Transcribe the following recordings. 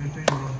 Between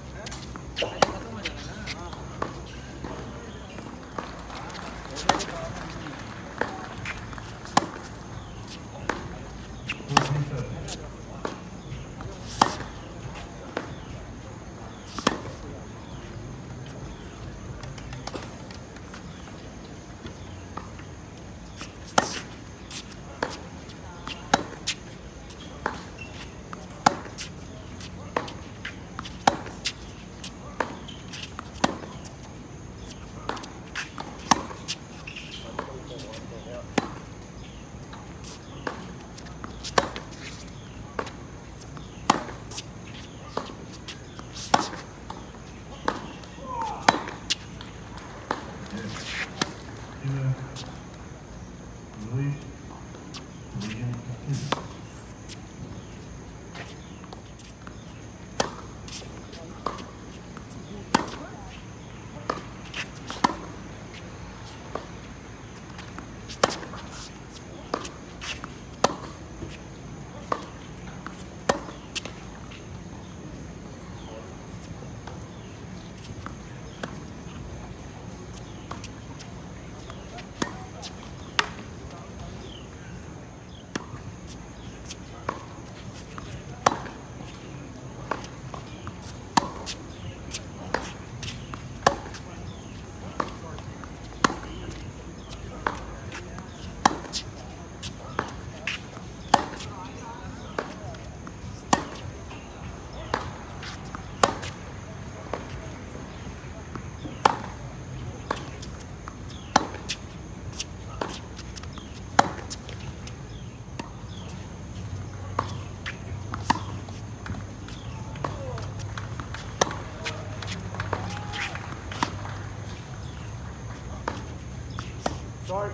Sorry.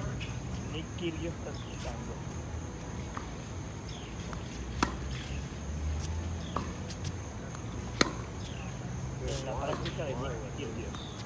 Nick Kyrgios está quitando. En la práctica de Nick Kyrgios.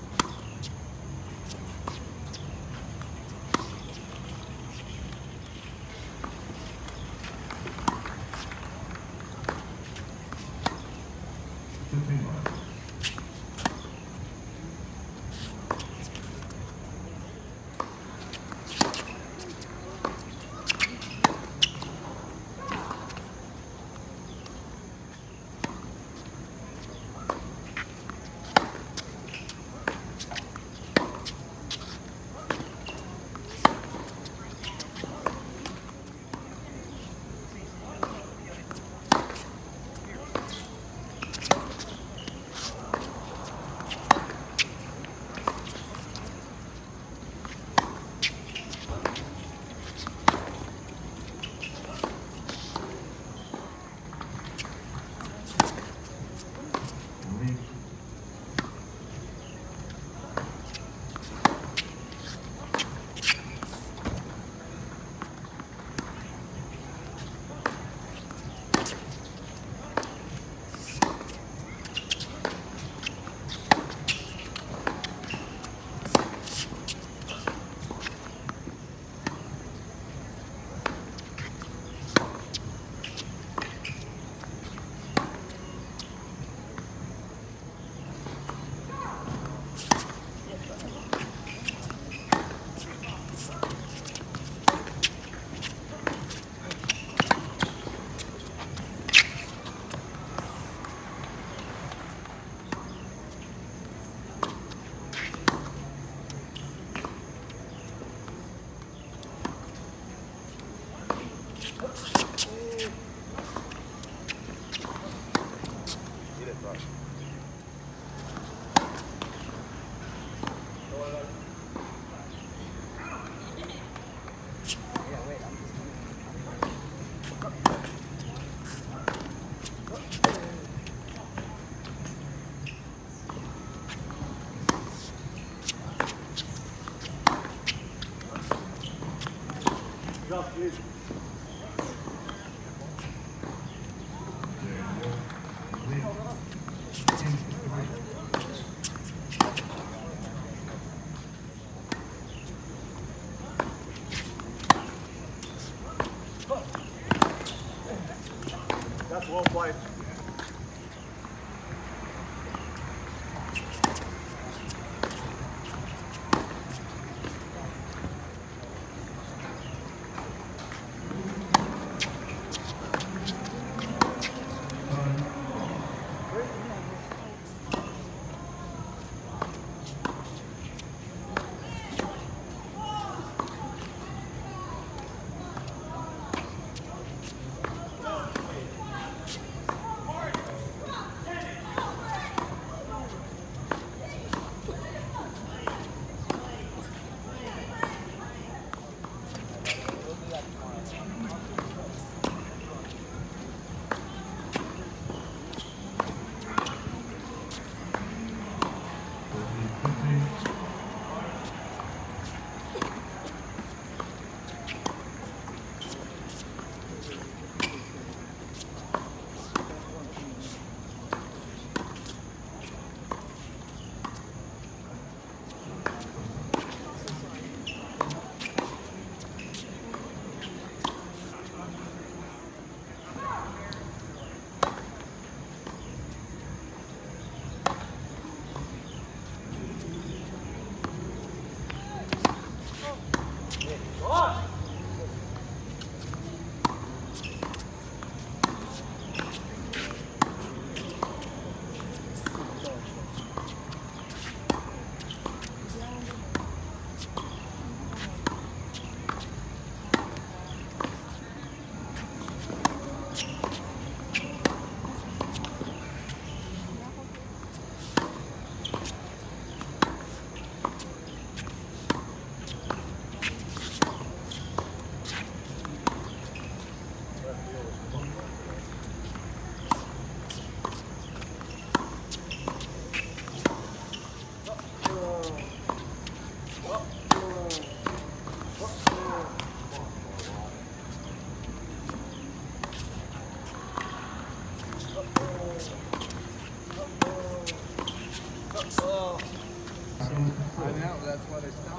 That's why they stopped.